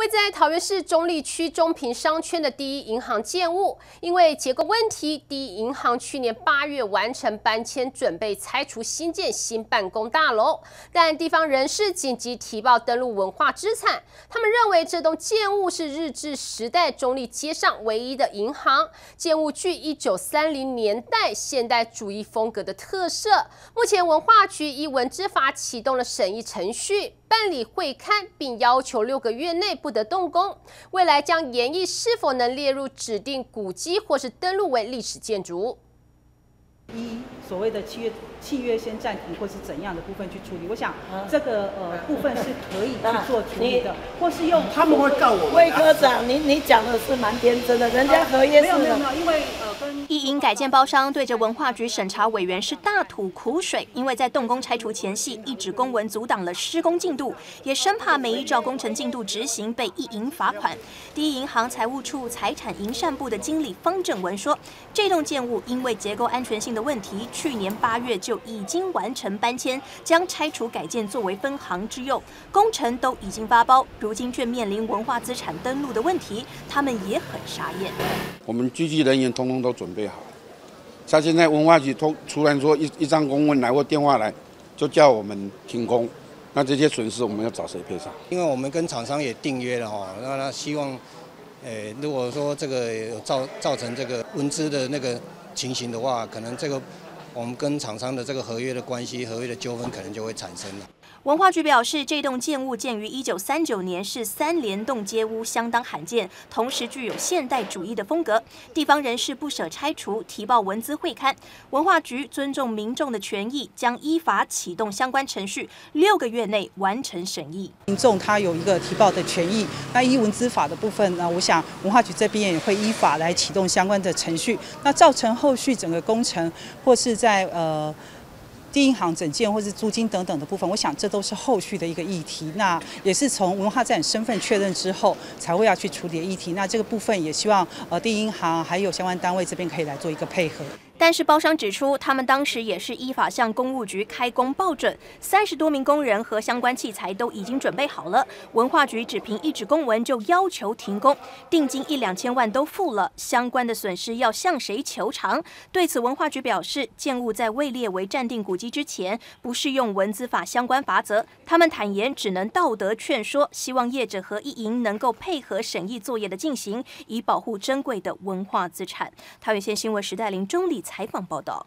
位在桃园市中立区中平商圈的第一银行建物，因为结构问题，第一银行去年八月完成搬迁，准备拆除新建新办公大楼。但地方人士紧急提报登录文化资产，他们认为这栋建物是日治时代中立街上唯一的银行。建物具一九三零年代现代主义风格的特色。目前文化局依文资法启动了审议程序。办理会勘，并要求六个月内不得动工。未来将研议是否能列入指定古迹，或是登录为历史建筑。一所谓的契约契约先暂停，或是怎样的部分去处理？我想这个呃部分是可以 去做处理的，或是用他们会告我。魏科长，你你讲的是蛮天真的，人家合约是没有没有没有，因为。一营改建包商对着文化局审查委员是大吐苦水，因为在动工拆除前夕，一纸公文阻挡了施工进度，也生怕没依照工程进度执行被意营罚款。第一银行财务处财产营善部的经理方正文说，这栋建物因为结构安全性的问题，去年八月就已经完成搬迁，将拆除改建作为分行之用，工程都已经发包，如今却面临文化资产登录的问题，他们也很傻眼。我们聚集人员通通都准备好了，他现在文化局突突然说一一张公文来或电话来，就叫我们停工，那这些损失我们要找谁赔偿？因为我们跟厂商也订约了哈，那他希望，诶，如果说这个有造造成这个文资的那个情形的话，可能这个我们跟厂商的这个合约的关系、合约的纠纷可能就会产生了。文化局表示，这栋建物建于一九三九年，是三联栋街屋，相当罕见，同时具有现代主义的风格。地方人士不舍拆除，提报文资会刊。文化局尊重民众的权益，将依法启动相关程序，六个月内完成审议。民众他有一个提报的权益，那依文资法的部分呢，我想文化局这边也会依法来启动相关的程序。那造成后续整个工程或是在呃。第一行整件或是租金等等的部分，我想这都是后续的一个议题。那也是从文化资产身份确认之后才会要去处理的议题。那这个部分也希望呃第一银行还有相关单位这边可以来做一个配合。但是包商指出，他们当时也是依法向公务局开工报准，三十多名工人和相关器材都已经准备好了。文化局只凭一纸公文就要求停工，定金一两千万都付了，相关的损失要向谁求偿？对此，文化局表示，建物在未列为暂定古迹之前，不适用文资法相关法则。他们坦言，只能道德劝说，希望业者和一营能够配合审议作业的进行，以保护珍贵的文化资产。桃园县新闻时代林中立。采访报道。